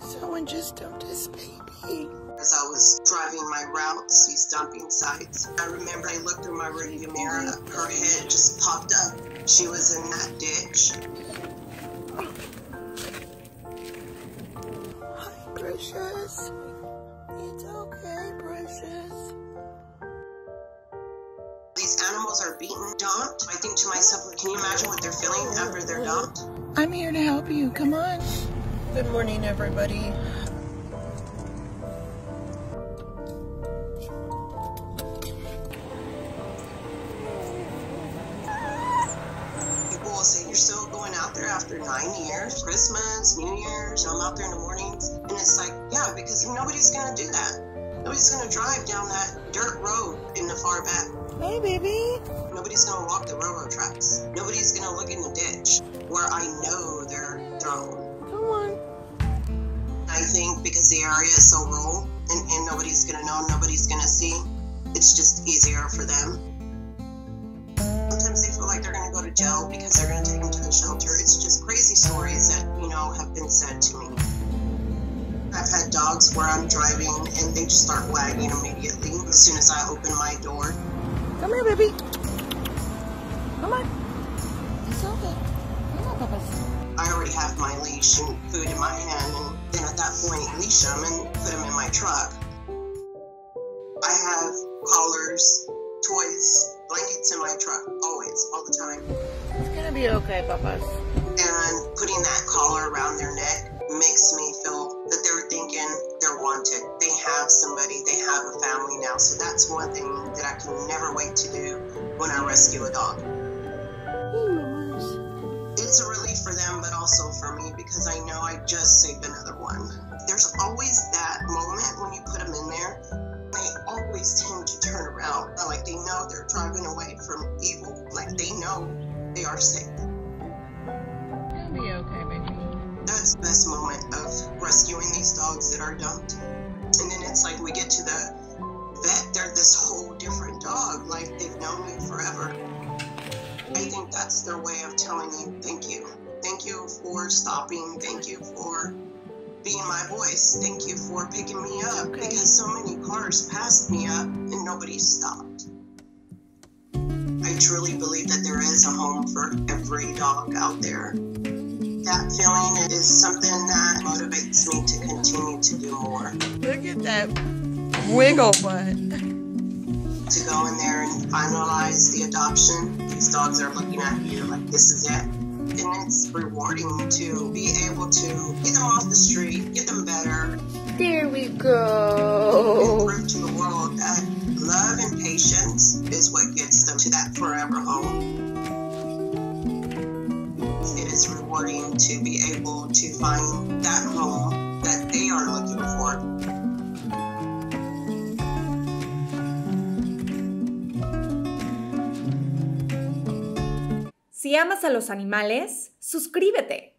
Someone just dumped his baby. As I was driving my routes, these dumping sites, I remember I looked in my rearview mirror. Her head just popped up. She was in that ditch. Hi, Precious. It's okay, Precious. These animals are beaten, dumped. I think to myself, can you imagine what they're feeling after they're dumped? I'm here to help you. Come on. Good morning, everybody. People will say, You're still going out there after nine years, Christmas, New Year's, I'm out there in the mornings. And it's like, Yeah, because nobody's going to do that. Nobody's going to drive down that dirt road in the far back. Hey, baby. Nobody's going to walk the railroad tracks. Nobody's going to look in the ditch where I know they're thrown. I think because the area is so rural and, and nobody's going to know, nobody's going to see, it's just easier for them. Sometimes they feel like they're going to go to jail because they're going to take them to the shelter. It's just crazy stories that, you know, have been said to me. I've had dogs where I'm driving and they just start wagging immediately as soon as I open my door. Come here, baby. Come on. It's okay. Come on, Papas. I already have my food in my hand, and then at that point, leash them and put them in my truck. I have collars, toys, blankets in my truck, always, all the time. It's gonna be okay, Papas. And putting that collar around their neck makes me feel that they're thinking they're wanted. They have somebody, they have a family now. So that's one thing that I can never wait to do when I rescue a dog. Are safe. It'll be okay, baby. That's the best moment of rescuing these dogs that are dumped. And then it's like we get to the vet, they're this whole different dog. Like they've known you forever. I think that's their way of telling you thank you. Thank you for stopping. Thank you for being my voice. Thank you for picking me up Okay. because so many cars passed me up and nobody stopped. I truly believe that there is a home for every dog out there. That feeling is something that motivates me to continue to do more. Look at that wiggle butt. to go in there and finalize the adoption. These dogs are looking at you like this is it. And it's rewarding to be able to get them off the street, get them better, There we and go. Love and patience is what gets them to that forever home. It is rewarding to be able to find that home that they are looking for. Si amas a los animales, suscríbete.